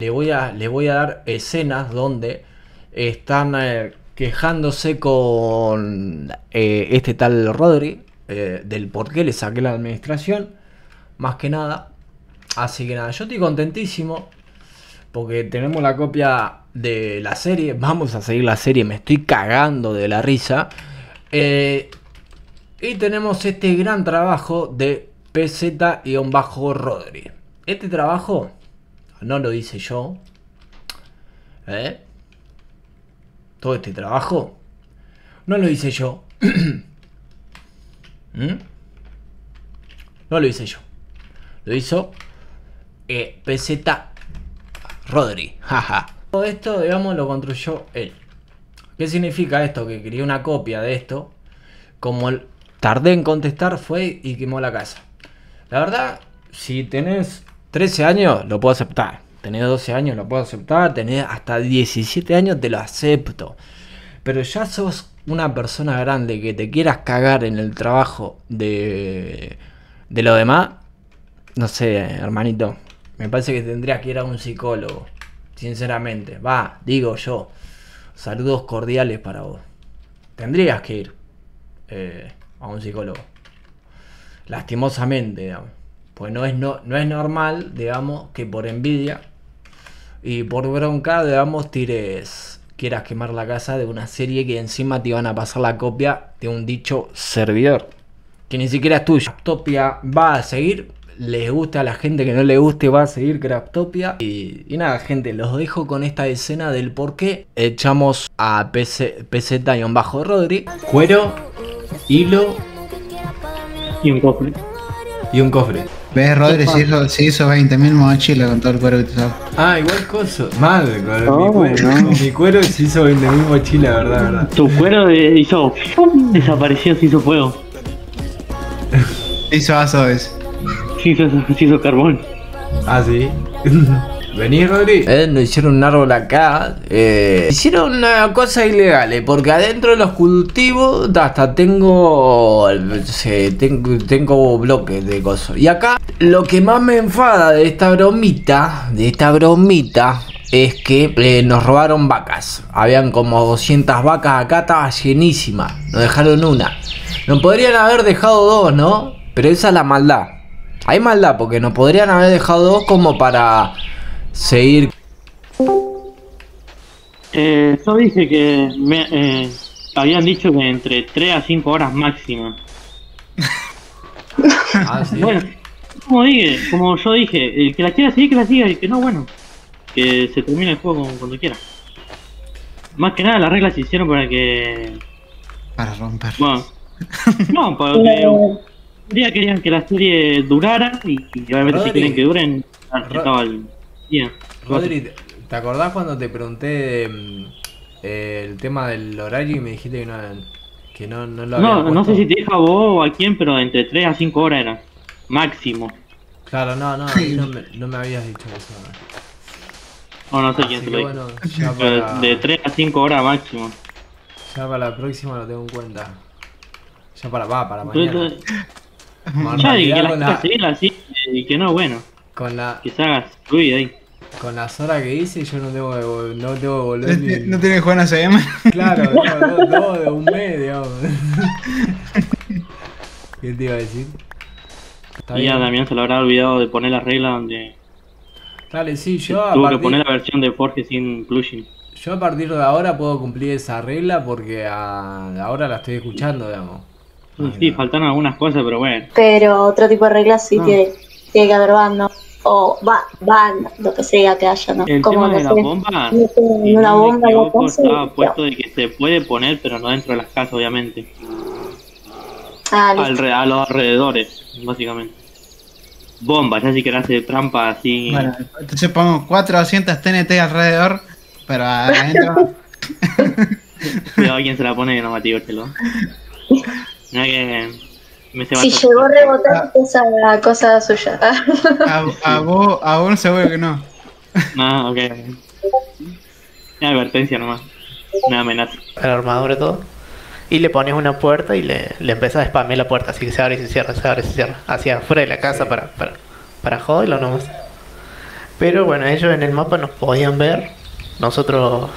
le voy a, voy a dar escenas donde están eh, quejándose con eh, este tal Rodri eh, del por qué le saqué la administración, más que nada. Así que nada, yo estoy contentísimo porque tenemos la copia de la serie, vamos a seguir la serie, me estoy cagando de la risa. Y tenemos este gran trabajo de PZ-Rodri. Este trabajo no lo hice yo. ¿Eh? Todo este trabajo no lo hice yo. ¿Mm? No lo hice yo. Lo hizo eh, PZ Rodri. Todo esto, digamos, lo construyó él. ¿Qué significa esto? Que quería una copia de esto. Como tardé en contestar, fue y quemó la casa. La verdad, si tenés 13 años, lo puedo aceptar. Tenés 12 años, lo puedo aceptar. Tenés hasta 17 años, te lo acepto. Pero ya sos una persona grande que te quieras cagar en el trabajo de, de lo demás. No sé, hermanito. Me parece que tendrías que ir a un psicólogo. Sinceramente. Va, digo yo. Saludos cordiales para vos. Tendrías que ir eh, a un psicólogo. Lastimosamente, digamos. Pues no es, no, no es normal, digamos, que por envidia y por bronca, digamos, tires, quieras quemar la casa de una serie que encima te iban a pasar la copia de un dicho servidor. Que ni siquiera es tuyo. Craftopia va a seguir. Les guste a la gente que no le guste, va a seguir Craftopia. Y, y nada, gente, los dejo con esta escena del por qué echamos a PC, PZ-Rodri. Cuero, hilo Y un cofre. y un cofre. ¿Ves, Rodri? Se hizo, se hizo 20.000 mochilas con todo el cuero que te sacó. Ah, igual coso. Mal, con No, mi, cuero, no. mi cuero se hizo 20.000 mochila, verdad, verdad. Tu cuero de- hizo. Desapareció, se hizo fuego. Se hizo aso. Se hizo, se hizo carbón. Ah, sí. ¿Venís, Rodri? Eh, nos hicieron un árbol acá. Eh, hicieron una cosa ilegal, eh, porque adentro de los cultivos hasta tengo. Tengo bloques de cosas. Y acá, lo que más me enfada de esta bromita, de esta bromita, es que eh, nos robaron vacas. Habían como 200 vacas acá, estaba llenísima. Nos dejaron una. Nos podrían haber dejado dos, ¿no? Pero esa es la maldad. Hay maldad porque nos podrían haber dejado dos como para seguir. Eh, yo dije que me, eh, habían dicho que entre 3 a 5 horas máximo. Ah, sí. Bueno, como dije, como yo dije, el que la quiera seguir, que la siga, y el que no, bueno, que se termine el juego como- cuando quiera. Más que nada las reglas se hicieron para que, Para romper. bueno, no, para que un día querían que la serie durara y, y obviamente si quieren que duren, estaba el día. Rodri, ¿te acordás cuando te pregunté mm, eh, el tema del horario y me dijiste que no, que no, no lo habían No, no sé puesto? si te dije a vos o a quién, pero entre 3 a 5 horas era. Máximo. Claro, no, no, a mí no me, no me habías dicho eso. O no sé Así quién te que lo dijo. bueno, para, de 3 a 5 horas máximo. ya para la próxima lo tengo en cuenta. Ya para, va, para mañana. Entonces, ya, y que tirar la así, y que no, bueno, con, la, que haga ruido ahí. con las horas que hice yo no tengo que, no tengo que No, volver ti- ni- no tiene que jugar una CM. Claro, no, no, no, de un mes, digamos. ¿Qué te iba a decir? Está Y ya bien. Damián se le habrá olvidado de poner la regla donde Dale, sí, yo a, tuvo que partir, poner la versión de Forge sin plugin. yo a partir de ahora puedo cumplir esa regla porque a- ahora la estoy escuchando, digamos. Sí, faltaron algunas cosas, pero bueno. Pero otro tipo de reglas sí No. tiene, tiene que haber ¿no? O va, ban, lo que sea que haya, ¿no? El Como tema no de la sé, bomba, meten si una no bomba en la casa y estaba chao. puesto de que se puede poner, pero no dentro de las casas, obviamente. Ah. Alre- a los alrededores, básicamente. Bomba, ya si querés hacer trampa así. Bueno, entonces pongo 400 TNT alrededor, pero adentro. Cuidado a quien se la pone que no Chelo. Mira que me se va Si a llegó a rebotar, esa cosa suya. A, a vos, a vos seguro que no. No, ok. Una advertencia nomás. Una amenaza. la armadura y todo. Y le pones una puerta y le, le empezás a spamear la puerta, así que se abre y se cierra, se abre y se cierra. Hacia afuera de la casa para, para, para joderlo nomás. Pero bueno, ellos en el mapa nos podían ver. Nosotros, ah,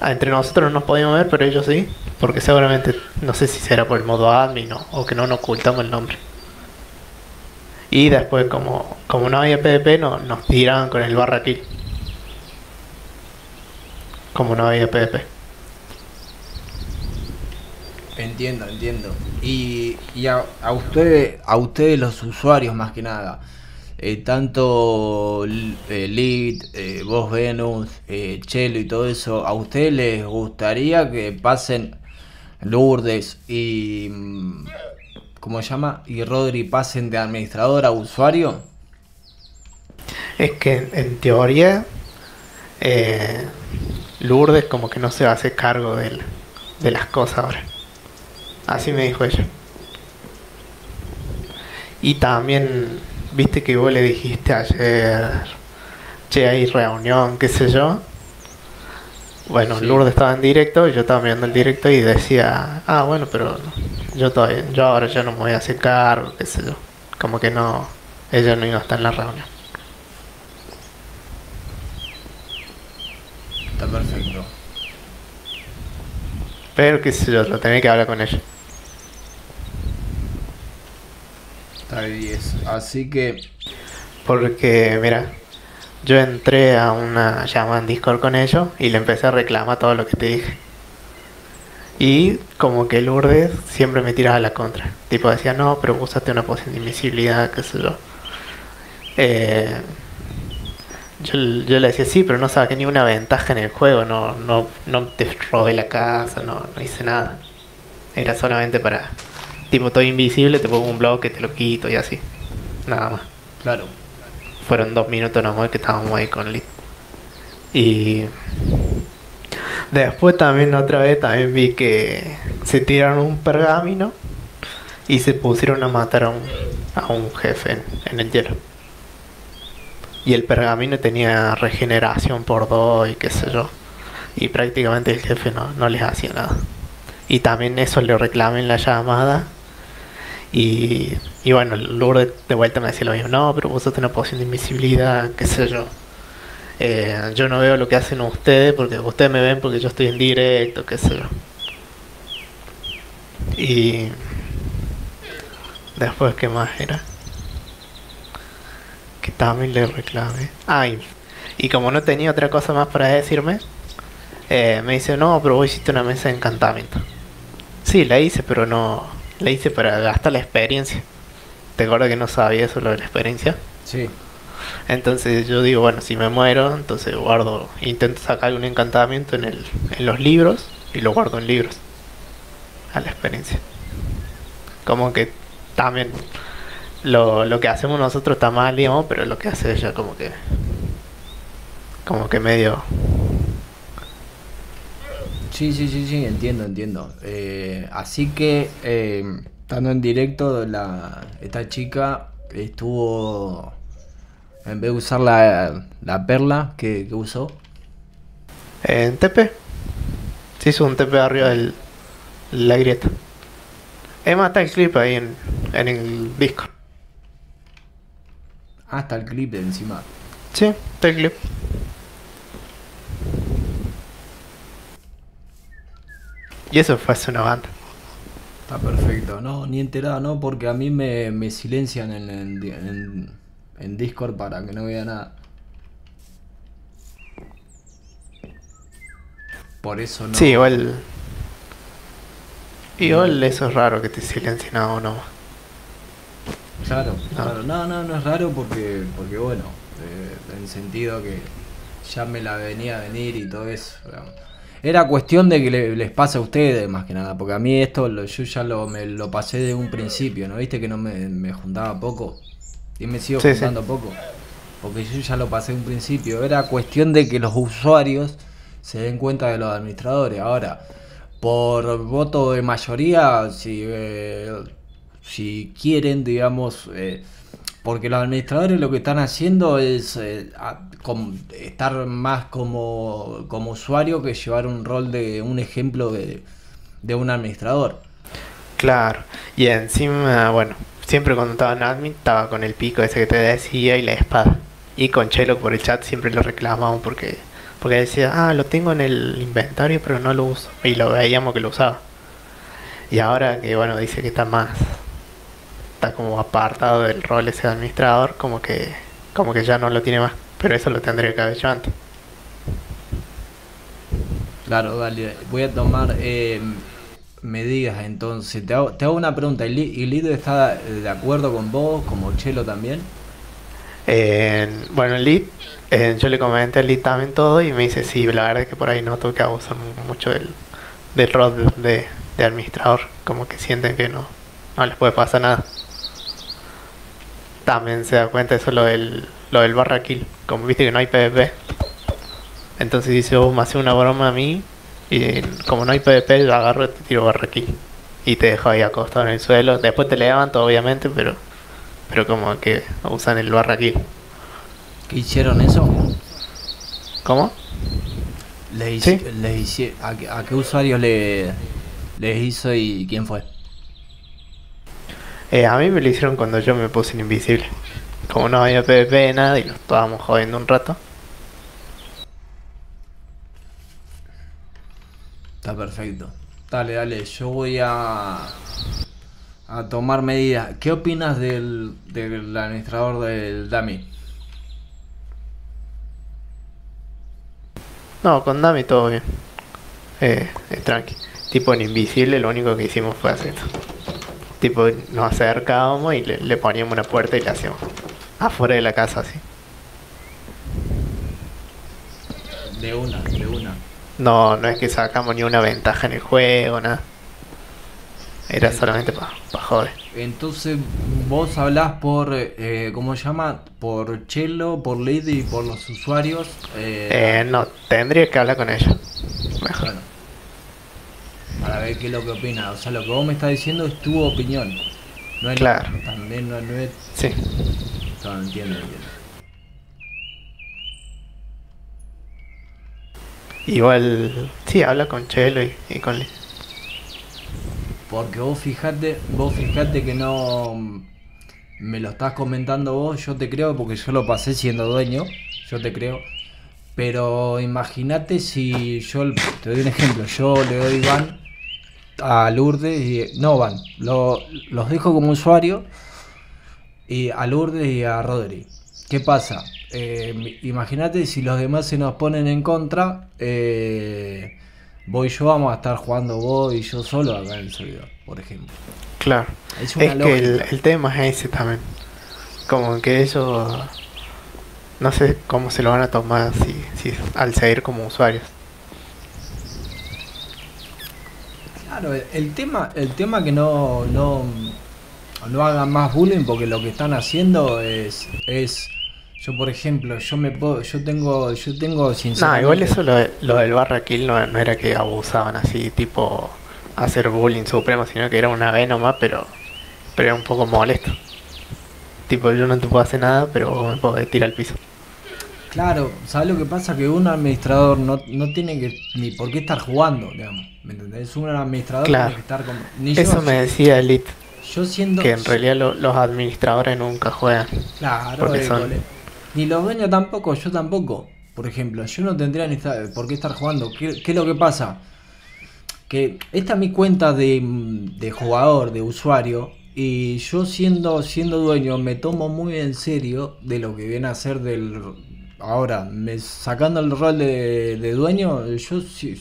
entre nosotros no nos podíamos ver, pero ellos sí. Porque seguramente, no sé si será por el modo admin o, o que no nos ocultamos el nombre. Y después, como, como no había PvP, no, nos tiraban con el barra kill. Como no había PvP. Entiendo, entiendo. Y, y a, a ustedes, a ustedes los usuarios más que nada, eh, tanto eh, Lid, eh, vos Venus, eh, Chelo y todo eso, ¿a ustedes les gustaría que pasen Lourdes y... mm, ¿Cómo se llama? Y Rodri pasen de administrador a usuario? Es que en teoría, eh, Lourdes como que no se hace cargo del- de las cosas ahora. Así me dijo ella. Y también, viste que vos le dijiste ayer, che, hay reunión, qué sé yo. Bueno, Sí. Lourdes estaba en directo, y yo estaba mirando el directo y decía, ah, bueno, pero yo todavía, yo ahora ya no me voy a hacer cargo, qué sé yo. Como que no, ella no iba a estar en la reunión. Está perfecto. Pero qué sé yo, lo tenía que hablar con ella. Así que... Porque, mira, yo entré a una llamada en Discord con ellos y le empecé a reclamar todo lo que te dije. Y como que Lourdes siempre me tiraba a la contra. Tipo decía, no, pero usaste una poción de invisibilidad, qué sé yo. Eh, yo, yo le decía, sí, pero no saqué ni una ventaja en el juego, no, no, no te robé la casa, no, no hice nada. Era solamente para, tipo, estoy invisible, te pongo un bloque, te lo quito y así. Nada más. Claro. Fueron dos minutos nomás que estábamos ahí con Lee. Y después también otra vez también vi que se tiraron un pergamino y se pusieron a matar a un, a un jefe en, en el hielo. Y el pergamino tenía regeneración por dos y qué sé yo. Y prácticamente el jefe no, no les hacía nada. Y también eso le reclamé en la llamada. Y, y bueno, Lourdes de vuelta me decía lo mismo, no, pero vos sos una poción de invisibilidad, qué sé yo. Eh, yo no veo lo que hacen ustedes porque ustedes me ven porque yo estoy en directo, qué sé yo. Y después, ¿qué más era? Que también le reclamé. Ay, y como no tenía otra cosa más para decirme, eh, me dice, no, pero vos hiciste una mesa de encantamiento. Sí, la hice, pero no. La hice para gastar la experiencia. ¿Te acuerdas que no sabía eso, lo de la experiencia? Sí. Entonces yo digo, bueno, si me muero, entonces guardo, intento sacar un encantamiento en, el, en los libros y lo guardo en libros. A la experiencia. Como que también lo, lo que hacemos nosotros está mal, digamos, pero lo que hace ella como que... Como que medio... Sí, sí, sí, sí, entiendo, entiendo. Eh, así que, eh, estando en directo, la, esta chica estuvo, en vez de usar la, la perla que, que usó, En TP. Se hizo un TP arriba de la grieta. Es más, está el clip ahí en, en el Discord. hasta el clip de encima. Sí, está el clip. Y eso fue hace una banda. Está perfecto, no, ni enterado, no, porque a mí me, me silencian en, en, en- en Discord para que no vea nada. Por eso no. Sí, igual. Igual eso es raro que te silencien a uno. Claro, No. claro. No, no, no es raro porque, porque bueno, eh, en el sentido que ya me la venía a venir y todo eso. digamos. Era cuestión de que le- les pase a ustedes más que nada, porque a mí esto lo- yo ya lo, me lo pasé de un principio, ¿no? Viste que no me, me juntaba poco y me sigo Sí, sí. juntando poco, porque yo ya lo pasé de un principio. Era cuestión de que los usuarios se den cuenta de los administradores. Ahora, por voto de mayoría, si, eh, si quieren, digamos, eh, porque los administradores lo que están haciendo es eh, estar más como, como usuario que llevar un rol de un ejemplo de, de un administrador. Claro. Y encima, bueno, siempre cuando estaba en admin estaba con el pico ese que te decía y la espada. Y con Chelo por el chat siempre lo reclamábamos porque, porque decía, ah, lo tengo en el inventario pero no lo uso. Y lo veíamos que lo usaba. Y ahora que bueno, dice que está más, está como apartado del rol ese de administrador, como que, como que ya no lo tiene más. Pero eso lo tendría que haber hecho antes. Claro, dale. Voy a tomar eh, medidas entonces. Te hago, te hago una pregunta. ¿Y Li- y Lido está de acuerdo con vos, como Chelo también? Eh, bueno, eh, yo le comenté a Lead también todo y me dice, sí, la verdad es que por ahí noto que abusan mucho del, del rol de, de administrador, como que sienten que no, no les puede pasar nada. También se da cuenta eso lo del, lo del barra kill, como viste que no hay PvP. Entonces dice, vos me haces una broma a mí y como no hay PvP yo agarro y te tiro barra kill. Y te dejo ahí acostado en el suelo. Después te levanto obviamente, pero pero como que usan el barra kill. ¿Qué hicieron eso? ¿Cómo? Le hici- Sí. ¿a, qué- a qué usuario le, les hizo y quién fue? Eh, a mí me lo hicieron cuando yo me puse en invisible. Como no había PvP nada y nos estábamos jodiendo un rato. Está perfecto. Dale, dale, yo voy a a tomar medidas. ¿Qué opinas del, del administrador del Dami? No, con Dami todo bien. Eh, eh, tranqui. Tipo en invisible lo único que hicimos fue hacer esto. Tipo nos acercábamos y le, le poníamos una puerta y le hacíamos. Afuera de la casa así. De una, de una. No, no es que sacamos ni una ventaja en el juego, nada. Era solamente para pa joder. Entonces, vos hablás por, eh, ¿cómo se llama? Por Chelo, por Lid y por los usuarios. eh, Eh, no, tendría que hablar con ella. Mejor. Bueno, ver qué es lo que opina. O sea, lo que vos me estás diciendo es tu opinión. No es Claro. También no, no es. Sí. No, entiendo, entiendo. Igual, sí, habla con Chelo y, y con Lee. Porque vos fijate, vos fijate que no mm, me lo estás comentando vos, yo te creo porque yo lo pasé siendo dueño, yo te creo. Pero imagínate si yo, te doy un ejemplo, yo le doy ban a Lourdes y no van, lo- los dejo como usuario y a Lourdes y a Rodri. ¿Qué pasa? Eh, imagínate si los demás se nos ponen en contra, eh, vos y yo vamos a estar jugando vos y yo solo acá en el servidor, por ejemplo. Claro. Es que el, el tema es ese también. Como que ellos no sé cómo se lo van a tomar si, si al seguir como usuarios. Claro, el, tema, el tema que no, no, no hagan más bullying porque lo que están haciendo es, es yo por ejemplo, yo me puedo, yo tengo, yo tengo No, sinceramente. igual eso lo, lo del barra kill no, no era que abusaban así, tipo hacer bullying supremo, sino que era una vez nomás, pero, pero era un poco molesto. Tipo, yo no te puedo hacer nada, pero vos me podés tirar al piso. Claro, ¿sabes lo que pasa? Que un administrador no, no tiene que ni por qué estar jugando, digamos. ¿Me entendés? Un administrador Claro. tiene que estar como. Ni yo, Eso me decía Elite, yo siendo. que en realidad lo- los administradores nunca juegan. Claro, eh, son- Ni los dueños tampoco, yo tampoco. Por ejemplo, yo no tendría ni por qué estar jugando. ¿Qué, qué es lo que pasa? Que esta es mi cuenta de, de jugador, de usuario. Y yo siendo, siendo dueño me tomo muy en serio de lo que viene a ser del... Ahora, me, sacando el rol de, de dueño, yo si-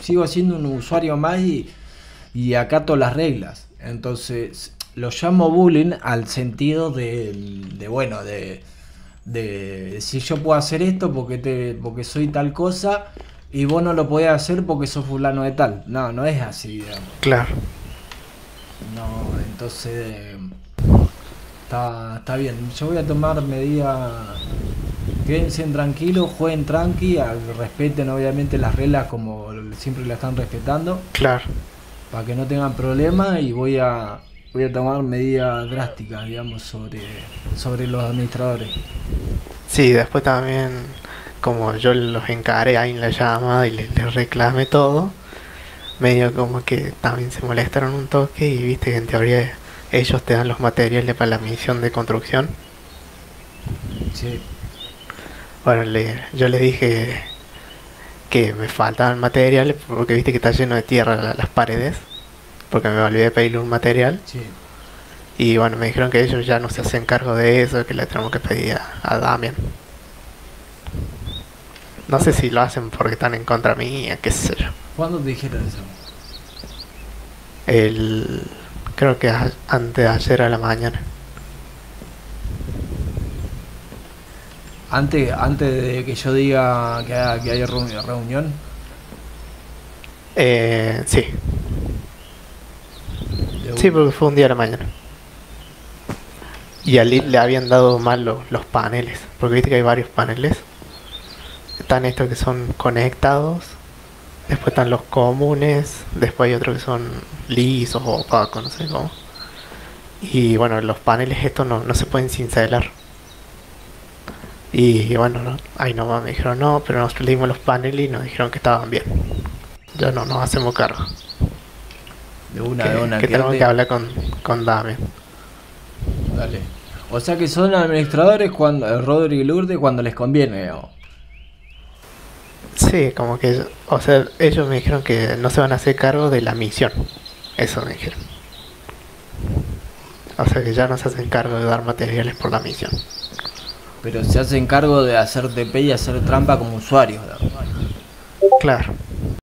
sigo siendo un usuario más y, y acato las reglas. Entonces, lo llamo bullying al sentido de, de bueno, de, de si yo puedo hacer esto porque, te, porque soy tal cosa y vos no lo podés hacer porque sos fulano de tal. No, no es así, digamos. Claro. No, entonces eh, está, está bien. Yo voy a tomar medidas. Quédense tranquilos, jueguen tranqui, respeten obviamente las reglas como siempre las están respetando, Claro. para que no tengan problemas y voy a voy a tomar medidas drásticas, digamos, sobre, sobre los administradores. Sí, después también, como yo los encaré ahí en la llamada y les, les reclamé todo, medio como que también se molestaron un toque y viste que en teoría ellos te dan los materiales para la misión de construcción. Sí. Bueno, le, yo le dije que me faltaban materiales porque viste que está lleno de tierra la- las paredes. Porque me olvidé de pedirle un material. Sí. Y bueno, me dijeron que ellos ya no se hacen cargo de eso, que le tenemos que pedir a, a Damian. No sé si lo hacen porque están en contra mía, qué sé yo. ¿Cuándo te dijeron eso? El, creo que antes de ayer a la mañana. Antes, antes de que yo diga que, haya- que haya reuni- reunión. Eh, sí, sí, porque fue un día a la mañana. Y a le habían dado mal lo- los paneles, porque viste que hay varios paneles. Están estos que son conectados, después están los comunes, después hay otros que son lisos o opacos, no sé cómo. Y bueno, los paneles estos no, no se pueden cincelar. Y bueno, no, ahí nomás me dijeron no, pero nosotros leímos los paneles y nos dijeron que estaban bien. Ya no nos hacemos cargo. De una, que, de una. que tenemos que hablar con, con Damian. Dale. O sea que son administradores cuando eh, Rodri y Lourdes cuando les conviene, digamos. Sí, como que, o sea, ellos me dijeron que no se van a hacer cargo de la misión. Eso me dijeron. O sea que ya no se hacen cargo de dar materiales por la misión. Pero se hacen cargo de hacer TP y hacer trampa como usuarios. Claro.